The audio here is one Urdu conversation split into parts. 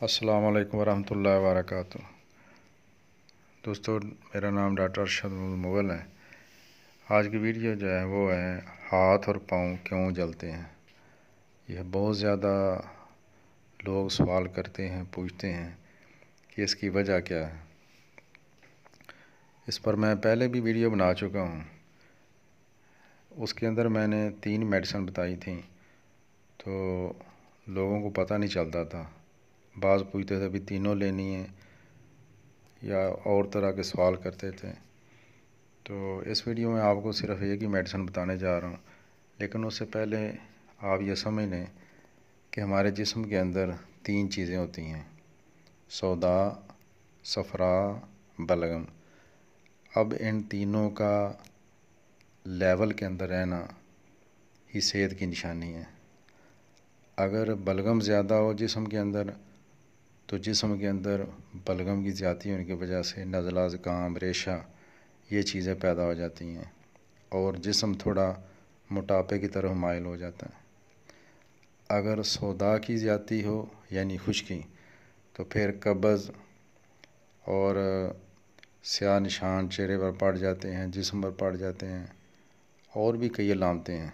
السلام علیکم ورحمۃ اللہ وبرکاتہ۔ دوستو، میرا نام ڈاکٹر ارشد مغل ہے۔ آج کی ویڈیو جو ہے وہ ہے ہاتھ اور پاؤں کیوں جلتے ہیں؟ یہ بہت زیادہ لوگ سوال کرتے ہیں، پوچھتے ہیں کہ اس کی وجہ کیا ہے۔ اس پر میں پہلے بھی ویڈیو بنا چکا ہوں۔ اس کے اندر میں نے تین میڈیسن بتائی تھیں تو لوگوں کو پتہ نہیں چلتا تھا۔ بعض پوچھتے تھے بھی تینوں لینی ہیں یا اور طرح کے سوال کرتے تھے۔ تو اس ویڈیو میں آپ کو صرف ایک ہی میڈیسن بتانے جا رہا ہوں، لیکن اس سے پہلے آپ یہ سمجھ لیں کہ ہمارے جسم کے اندر تین چیزیں ہوتی ہیں، سودا، صفرا، بلغم۔ اب ان تینوں کا لیول کے اندر رہنا ہی صحت کی نشانی ہے۔ اگر بلغم زیادہ ہو جسم کے اندر تو جسم کے اندر بلغم کی زیادتی ہونے کی وجہ سے نزلہ، زکام، ریشہ یہ چیزیں پیدا ہو جاتی ہیں اور جسم تھوڑا موٹاپے کی طرف مائل ہو جاتا ہے۔ اگر سودا کی زیادتی ہو یعنی خشکی، تو پھر قبض اور سیاہ نشان چہرے پر پڑ جاتے ہیں، جسم پر پڑ جاتے ہیں اور بھی کئی علامتیں ہیں۔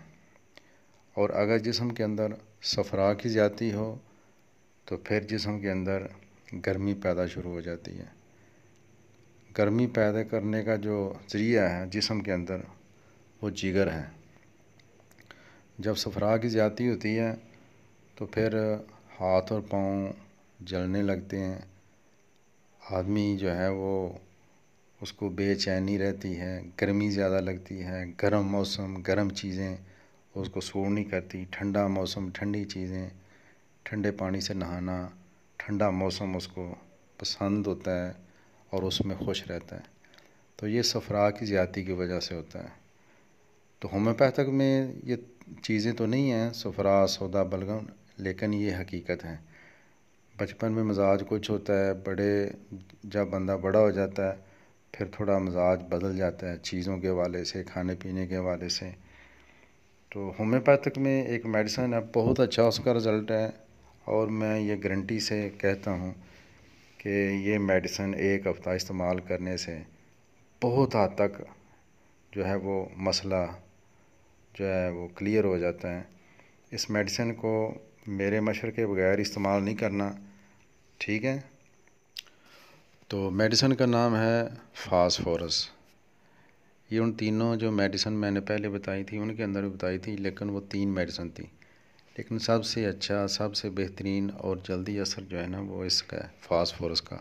اور اگر جسم کے اندر صفرا کی زیادتی ہو تو پھر جسم کے اندر گرمی پیدا شروع ہو جاتی ہے۔ گرمی پیدا کرنے کا جو ذریعہ ہے جسم کے اندر وہ جگر ہے۔ جب صفرا کی زیادتی ہوتی ہے تو پھر ہاتھ اور پاؤں جلنے لگتے ہیں۔ آدمی جو ہے وہ اس کو بے چینی رہتی ہے، گرمی زیادہ لگتی ہے، گرم موسم، گرم چیزیں اس کو سوڑ نہیں کرتی، ٹھنڈا موسم، ٹھنڈی چیزیں ٹھنڈے پانی سے نہانا، ٹھنڈا موسم اس کو پسند ہوتا ہے اور اس میں خوش رہتا ہے۔ تو یہ صفرا کی زیادتی کی وجہ سے ہوتا ہے۔ تو ہومیوپیتھک میں یہ چیزیں تو نہیں ہیں، صفرا، سودا، بلغم، لیکن یہ حقیقت ہیں۔ بچپن میں مزاج کچھ ہوتا ہے، بڑے جب بندہ بڑا ہو جاتا ہے، پھر تھوڑا مزاج بدل جاتا ہے چیزوں کے حوالے سے، کھانے پینے کے حوالے سے۔ تو ہومیوپیتھک میں ایک میڈیسن ہے، بہت اچھا اس کا رزلٹ ہے۔ اور میں یہ گارنٹی سے کہتا ہوں کہ یہ میڈیسن ایک ہفتہ استعمال کرنے سے بہت حد تک جو ہے وہ مسئلہ جو ہے وہ کلیئر ہو جاتا ہے۔ اس میڈیسن کو میرے مشور کے بغیر استعمال نہیں کرنا، ٹھیک ہے؟ تو میڈیسن کا نام ہے فاسفورس۔ یہ ان تینوں جو میڈیسن میں نے پہلے بتائی تھی، ان کے اندر بھی بتائی تھی، لیکن وہ تین میڈیسن تھی لیکن سب سے اچھا سب سے بہترین اور جلدی اثر جو ہے نا، وہ اس کا ہے، فاسٹ فورس کا۔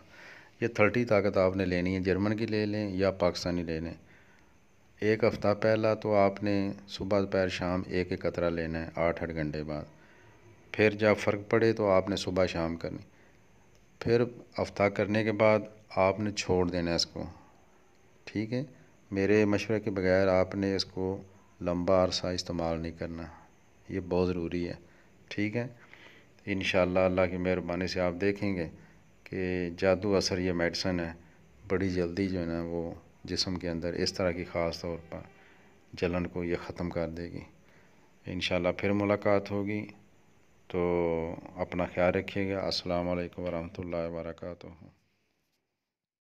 یہ تھرٹی طاقت آپ نے لینی ہے، جرمن کی لے لیں یا پاکستانی لے لیں۔ ایک ہفتہ پہلا تو آپ نے صبح دوپہر شام ایک ایک قطرہ لینا ہے، آٹھ آٹھ گھنٹے بعد۔ پھر جب فرق پڑے تو آپ نے صبح شام کرنی۔ پھر ہفتہ کرنے کے بعد آپ نے چھوڑ دینا ہے اس کو۔ ٹھیک ہے؟ میرے مشورے کے بغیر آپ نے اس کو لمبا عرصہ استعمال نہیں کرنا۔ یہ بہت ضروری ہے۔ ٹھیک ہے؟ انشاءاللہ اللہ کی مہربانی سے آپ دیکھیں گے کہ جادو اثر یہ میڈیسن ہے، بڑی جلدی جو ہے نا وہ جسم کے اندر اس طرح کی خاص طور پر جلن کو یہ ختم کر دے گی۔ انشاءاللہ پھر ملاقات ہوگی۔ تو اپنا خیال رکھیے گا۔ السلام علیکم ورحمۃ اللہ وبرکاتہ۔